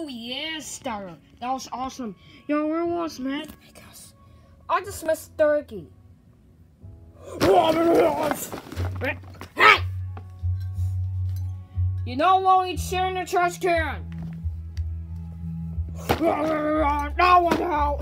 Oh yeah, Starter. That was awesome. Yo, where was man? I guess I just missed Turkey. Hey! You know what we share in the trash can? That one out.